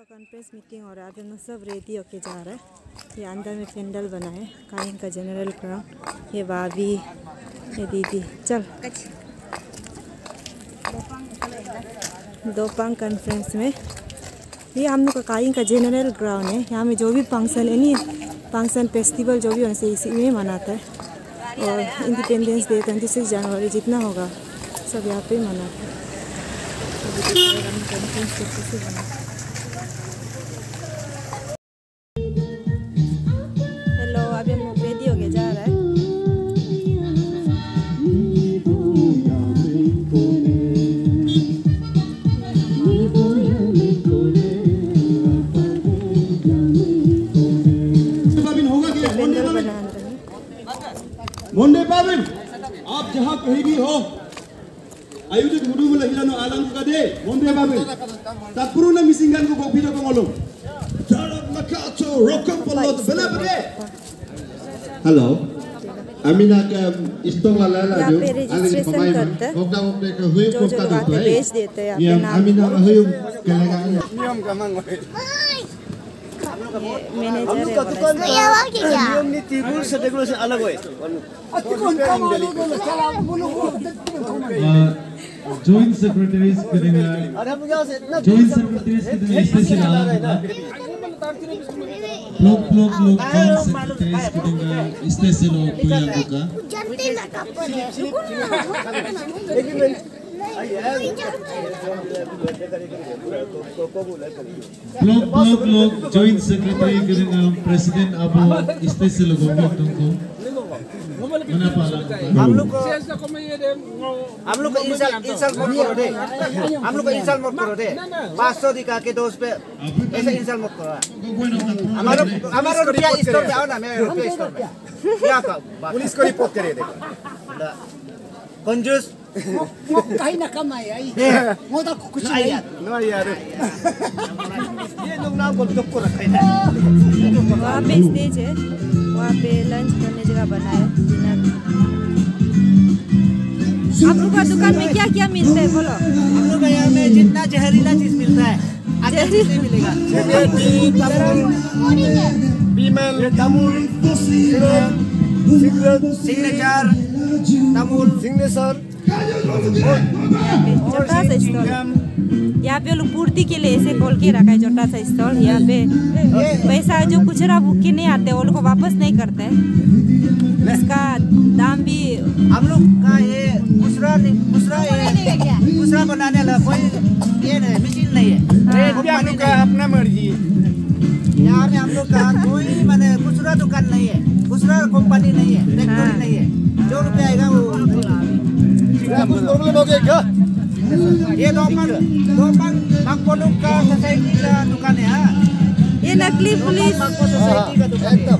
का conference meeting हो रहा है। हम सब रेडी होके जा रहा है। ये अंदर में पेंडल बना है। काइन का जनरल ग्राउंड ये भाभी, ये दीदी। चल। दोपंग कॉन्फ्रेंस में। ये हम लोग का काइन का जनरल ग्राउंड है। यहाँ में जो भी फ़ंक्शन एनी फ़ंक्शन फेस्टिवल जो भी होने इसी में मनाता है। और इंडिपेंडेंस डे ट्वेंटी सिक्स जनवरी जितना होगा, सब यहाँ पे मनाते हैं। पाबिन takpuru na misingan ko kung pino pangulong Charot makacho rokong palot bela bede Hello Amina ka istong lalala यहाँ पे registration करते हैं। Kogda mo ka huyong जो जो लोग आते हैं, भेज देते हैं अपने नाम Amina को। huyong kalagaan ये मैनेजर है बोला इसका। नियम नीति रूल्स रेगुलेशन अलग है joint secretaries kudinga अरे हम यहाँ से इतना joint secretaries kudinga station ala blok blok blok joint secretaries kudinga station o kuya buka blok blok blok joint secretary kudinga president abo station हम लोग को हम लोग को इंसाल इंसाल मत करो दे हम लोग को इंसाल मत करो दे पाँच सौ दिखा के दो पे ऐसे इंसाल मत करो bueno हमारा हमारा रुपया स्टोर पे आओ ना मेरा रुपया स्टोर पे यहाँ का पुलिस को रिपोर्ट करिए देखो कंजूस कहीं ना कमाए आई वो तो कुछ नहीं नहीं यार नो यार ये लोग नाम को चुप को रखा है वहाँ पे स्टेज है वहाँ पे लंच करने जगह बना है डिनर आप लोग का दुकान में क्या क्या मिलता है बोलो हम लोग यहाँ में जितना जहरीला चीज़ मिलता है मिलेगा सिग्नेचर तमुल सिग्नेचर छोटा सा स्टॉल यहाँ पे लोग पूर्ति के लिए ऐसे खोल के रखा है छोटा सा स्टॉल यहाँ पे पैसा जो खुचरा भूख के नहीं आते वो लोग को वापस नहीं करते इसका दाम भी हम लोग का ये दूसरा दूसरा ये दूसरा बनाने वाला कोई ये नहीं मशीन नहीं है। कंपनी अपना मर्ज़ी। यहाँ में हम लोग का कोई मैंने दूसरा दुकान नहीं है दूसरा कंपनी नहीं है फैक्ट्री नहीं है। जो रुपया आएगा वो प्रॉब्लम हो गया क्या? ये दोपन का सोसाइटी का दुकान है हाँ। ये नकली पुलिस। है।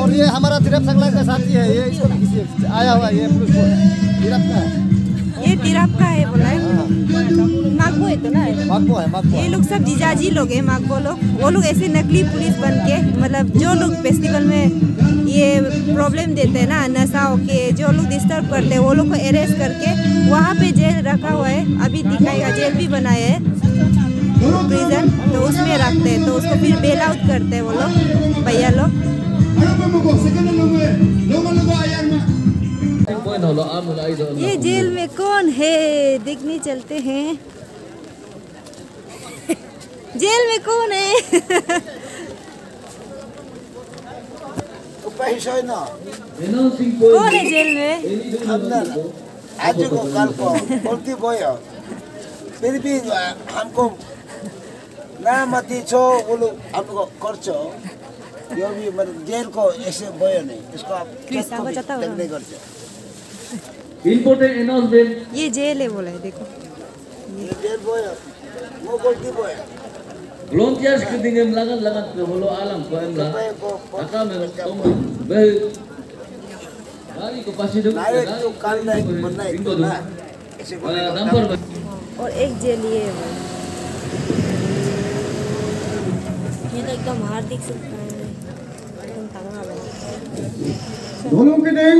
और ये हमारा तिरप संगला का साथी है ये इसको किसी आया हुआ ये पुलिस तिरप का है ये तिरप का है बोला है। मागो है तो ना। मागो है मागो ये लोग सब जीजाजी लोग हैं मागो लोग। वो लोग ऐसे नकली पुलिस बन के मतलब जो लोग फेस्टिवल में ये प्रॉब्लम देते हैं ना नशा के जो लोग डिस्टर्ब करते हैं वो लोग को अरेस्ट करके वहाँ पे जेल रखा हुआ है। अभी दिखाएगा जेल भी बनाया है। प्रिजन तो उसमें रखते हैं तो उसको फिर बेल आउट करते हैं वो लोग भैया लोग। ये जेल में कौन है? देखने चलते हैं। जेल में कौन है? कौन है जेल में? आज को कल को बोलती बोय। फिर भी हमको ना मती छो वो लोग हमको खर्चो यो भी मतलब जेल को ऐसे बोयो नहीं। इसको आप केस को इंपोर्टेंट अनाउंसमेंट ये जेल है बोला है देखो। जेल बॉय वो कौन की बॉय ग्लोंटियास के दिन में लगा लगा तो बोलो आलम को हम ला पता में तुम बे गाड़ी को पास दो गाड़ी को काल ना एक मन नहीं तो और एक जेल ये है। भाई तो एकदम हार्दिक सकता है दोनों के दिन।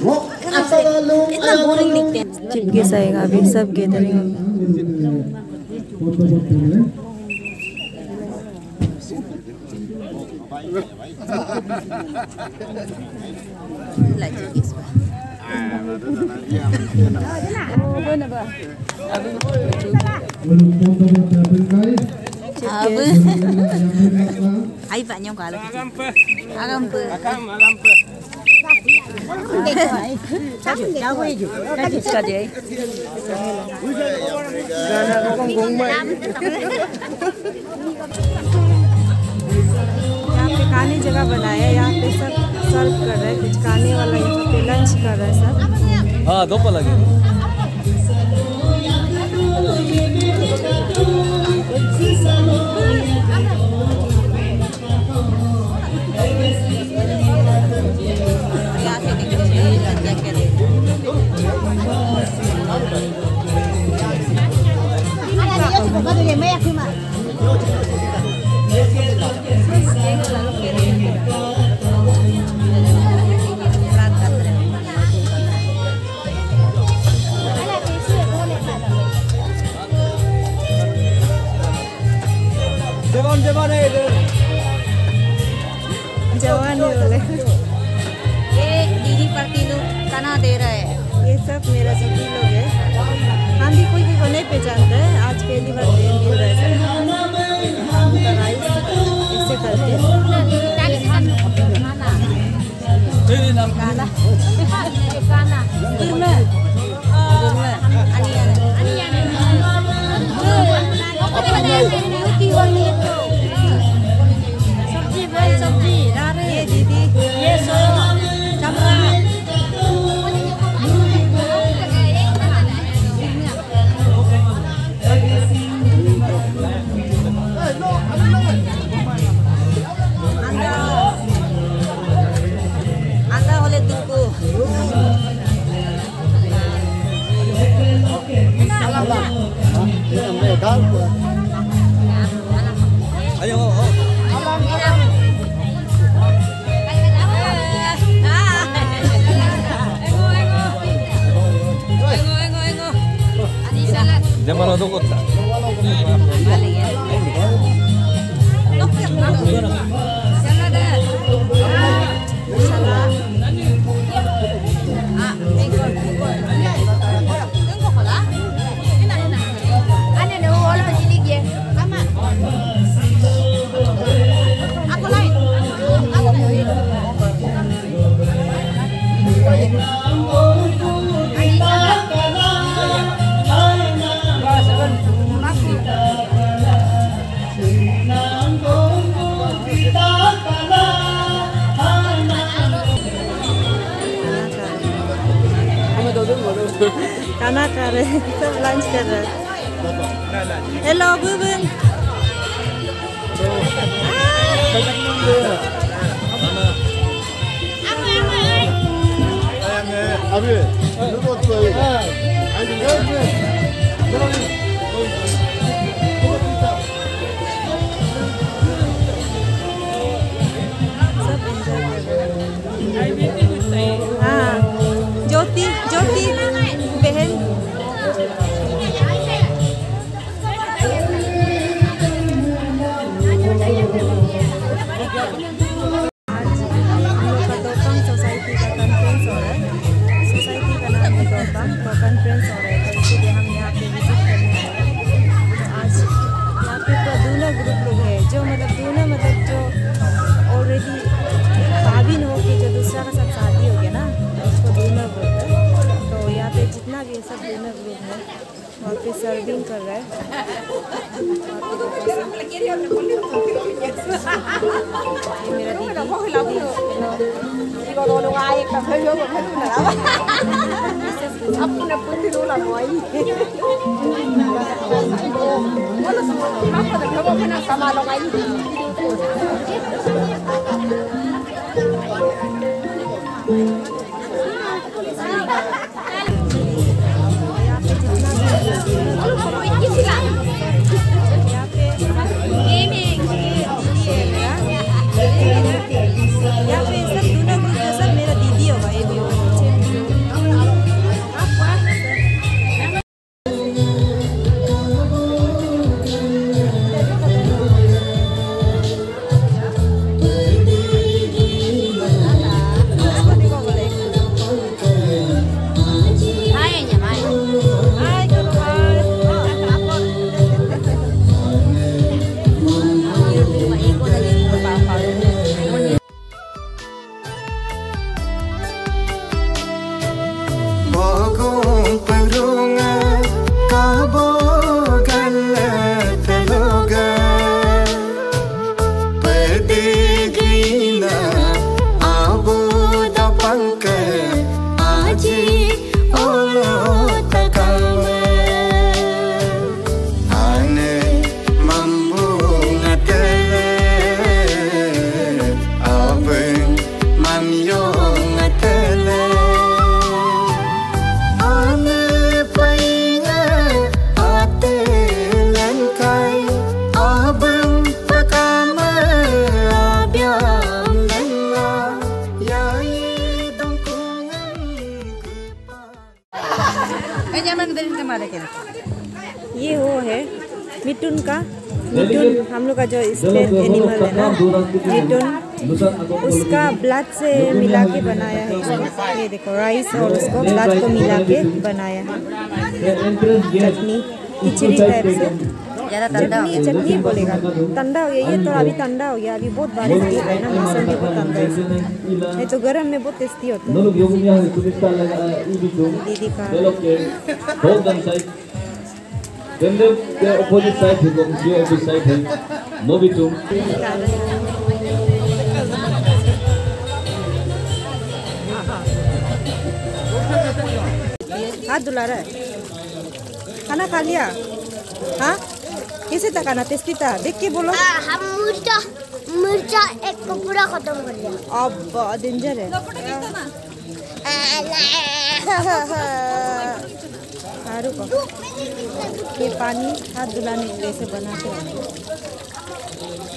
इतना बोरिंग दिखते हैं चिपकी सहेगा अभी सब गैदरिंग अब आई पानी को आलू आगम पे आगम पे आगम आगम पे यहाँ पे खाने जगह बनाया है यहाँ पे सब सर्व कर रहे हैं कुछ खाने वाला यहाँ पे लंच कर रहे हैं सब। हाँ दो लगे यहाँ ये Jangan Ini yang mereka. Ayo, oh. खा रहे हैं सब लंच कर रहे हैं। हेलो बुबन सब है सब दोनों ग्रुप है। वहाँ पे सर्विंग कर रहा है। ये मेरा दीदी। मारा के ये वो है मिटुन का मिटुन हम लोग का जो स्टेट एनिमल है ना मिटुन उसका ब्लड से मिला के बनाया है ये देखो राइस और उसको ब्लड को मिला के बनाया है। चटनी खिचड़ी टाइप से। चटनी चटनी बोलेगा ठंडा हो गया ये थोड़ा अभी ठंडा हो गया अभी बहुत बारिश है ना मौसम भी बहुत ठंडा है नहीं तो गर्म में बहुत टेस्टी होता है. दीदी का. Then the, the opposite side है opposite side है. हाथ धुला रहा है खाना खा लिया हाँ कैसे टेस्टी था देख के बोलो आ, हम मिर्चा मिर्चा एक को पूरा खत्म कर लिया अब डेंजर है हाँ रुको ये पानी हाथ धुलाने के लिए से बना के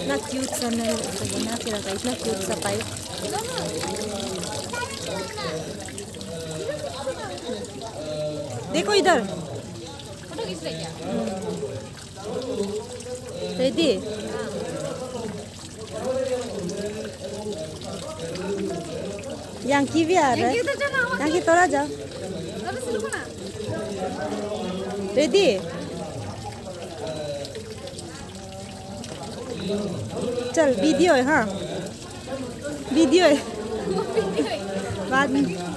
इतना क्यूट सा नहीं ऐसे बना के रखा इतना क्यूट सा पाइप देखो इधर भी आ रहा है। यहाँ तोड़ा जाओ रेदी चल वीडियो है हाँ। वीडियो है। बाद में।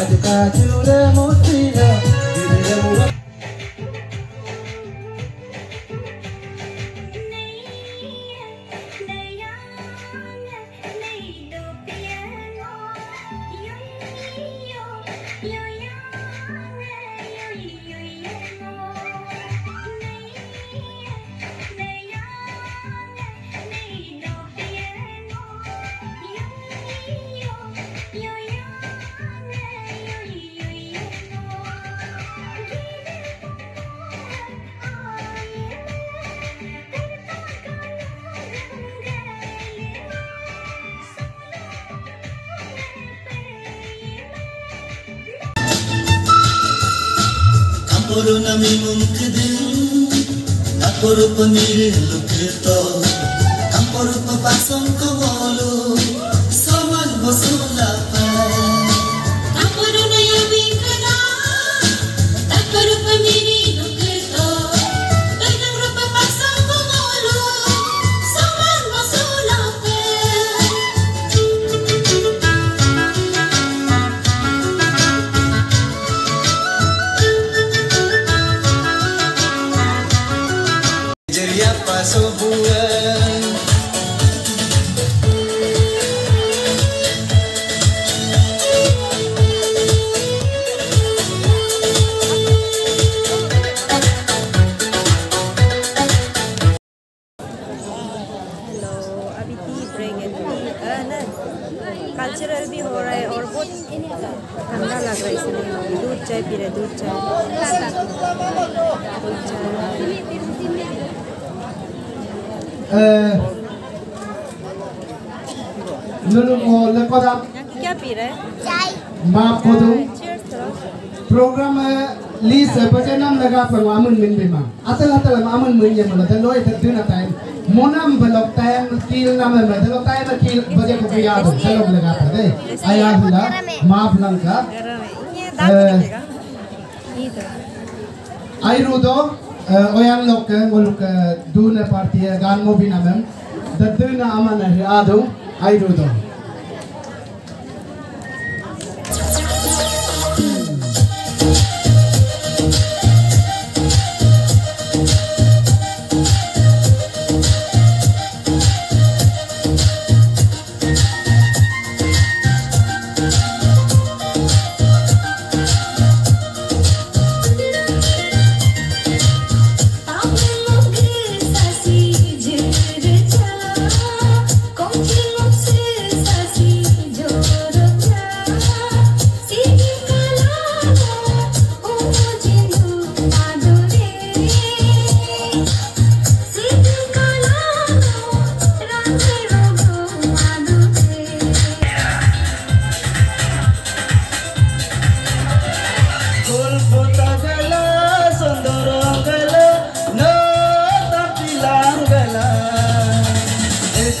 I just got to করো না আমি মুখ দেও না করো পনির লোকে তো না করো क्या पी रहे हैं ma kodu Cheers करो program lis pajanam laga pangwamun min bima atal atal amun mun ye mala daloi ta dina tay monam balok tay kil nam ma dalok tay ma kil baje ko ya do dalok laga pa de aya hula maaf langka गरम है ये दांत निकलेगा ये तो Airudo, uh, oyang lok ngoluk duna party gan mo binamem. Daduna amana hi adu airudo. Kulputa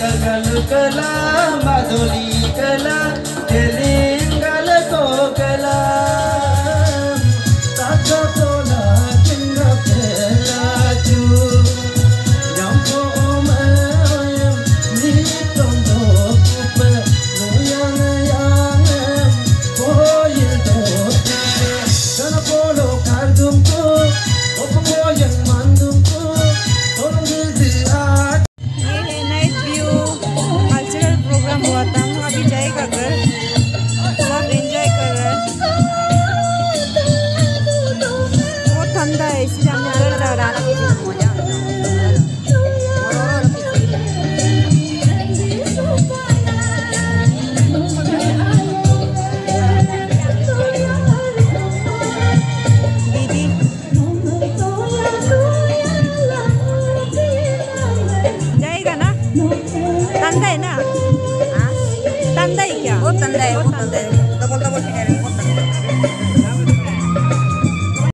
కగలు కళ మధులి కళ తెలింగల కోకలా